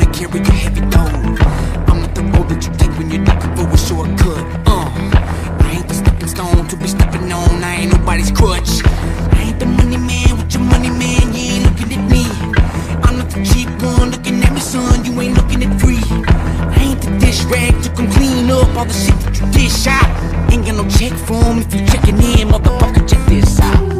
wanna carry a heavy load. I'm the road that you take when you're looking for a shortcut. Uh, I ain't the stepping stone to be stepping on. I ain't nobody's crutch. I ain't the money man with your money man. You ain't looking at me. I'm not the cheap one looking at me, son. You ain't looking at free. I ain't the dish rag to come clean up all the shit that you dish out. Ain't got no check for if you checking in, motherfucker. Check this out.